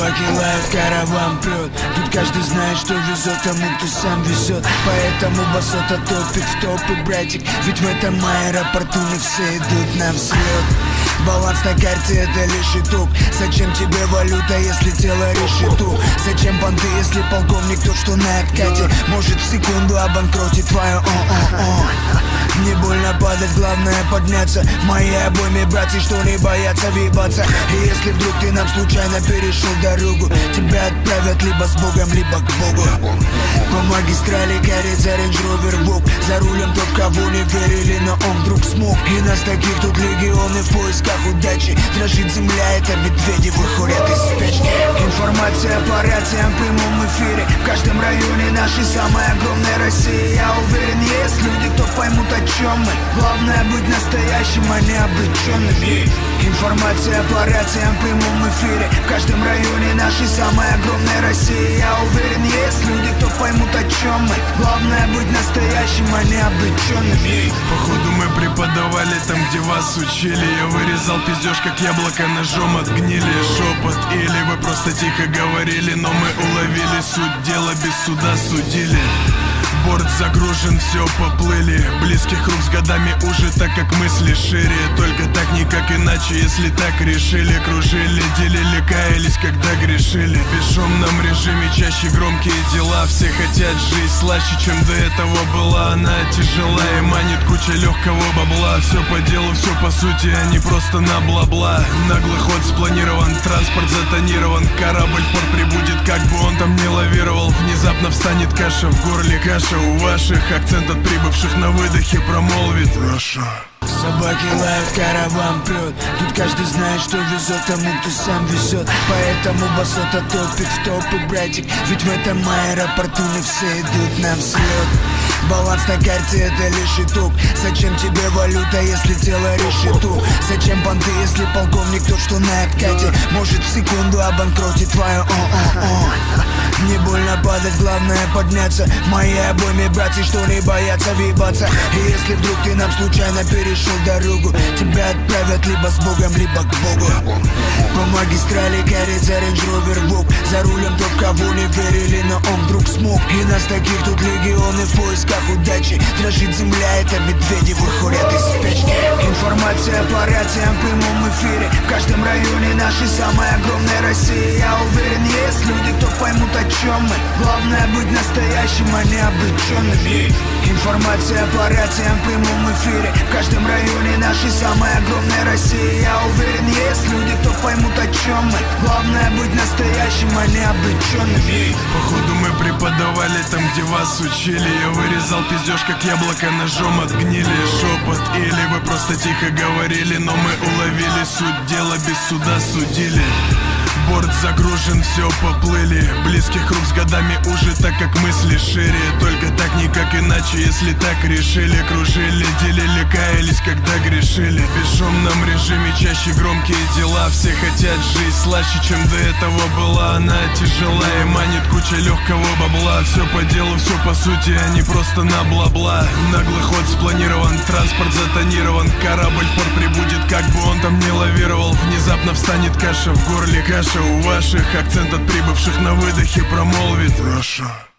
Собаки лают, караван прет. Тут каждый знает, что везет тому, кто сам везет. Поэтому басота топит в топы, братик. Ведь в этом аэропорту не все идут на взлет Баланс на карте это лишь итог. Зачем тебе валюта, если тело решету? Зачем банды, если полковник тот, что на откате? Может в секунду обанкротить твое о-о-о Не больно падать, главное подняться. Мои обойме братья, что не боятся въебаться? И если вдруг ты нам случайно перешел дорогу Тебя отправят либо с Богом, либо к Богу. По магистрали горит Range Rover Vogue. За рулем тот, кого не верили, но он вдруг смог. И нас таких тут легионы в поисках удачи Дрожит земля, это медведи выходят из спячки. Информация по рациям в прямом эфире. В каждом районе нашей самой огромной России. Я уверен, есть люди, кто поймут о чем мы. Главное быть настоящим, а не обреченным. Информация по рациям в прямом эфире. В каждом районе нашей самой огромной России. Я уверен, есть чем мы Главное быть настоящим, а не обреченным. Походу мы преподавали там, где вас учили. Я вырезал пиздеж, как яблоко ножом от гнили Шепот или вы просто тихо говорили Но мы уловили суть дела, без суда судили. Борт загружен, все поплыли. Близких рук с годами уже так, как мысли шире. Только так, никак иначе, если так решили Кружили, делили, каялись, когда грешили. В бесшумном режиме чаще громкие дела Все хотят жить слаще, чем до этого была Она тяжела и манит куча легкого бабла. Все по делу, все по сути, а не просто на бла-бла. Наглый ход спланирован, транспорт затонирован Корабль в порт прибудет, как бы он там не лавировал. Внезапно встанет каша в горле, каша у ваших. Акцент от прибывших на выдохе промолвит. Раша. Собаки лают, караван прет Тут каждый знает, что везет тому, кто сам везет. Поэтому басота топит в топы, братик. Ведь в этом аэропорту не все идут на взлет Баланс на карте это лишь итог. Зачем тебе валюта, если тело решету? Зачем банды, если полковник тот, что на откате? Может в секунду обанкротить твое о-о-о Не больно падать, главное подняться. Мои обойме братья, что не боятся въебаться И если вдруг ты нам случайно перешел дорогу Тебя отправят либо с Богом, либо к Богу. По магистрали горит за Range Rover Vogue. За рулем тот, кого не верили, но он вдруг смог. И нас таких тут легионы в поисках удачи Дрожит земля, это медведи выходят из спячки Информация по рациям в прямом эфире. В каждом районе нашей самой огромной России. Я уверен, есть люди, кто поймут о чем мы. Главное быть настоящим, а не обреченным. Информация по рациям в прямом эфире. В каждом районе нашей самой огромной России. Я уверен, есть люди, кто поймут о чем мы. Главное настоящим, а не обреченным Походу мы преподавали там, где вас учили. Я вырезал пиздеж, как яблоко ножом от гнили Шепот или вы просто тихо говорили Но мы уловили суть дела, без суда судили Борт загружен, все поплыли. Близких рук с годами уже так, как мысли шире. Только так, никак иначе, если так решили. Кружили, делили, каялись, когда грешили. В бесшумном режиме чаще громкие дела. Все хотят жить слаще, чем до этого была. Она тяжела и манит куча легкого бабла. Все по делу, все по сути, а не просто на бла-бла. Наглый ход спланирован, транспорт затонирован. Корабль в порт прибудет, как бы он там не лавировал. Внезапно встанет каша в горле, каша у ваших Акцент от прибывших на выдохе промолвит Раша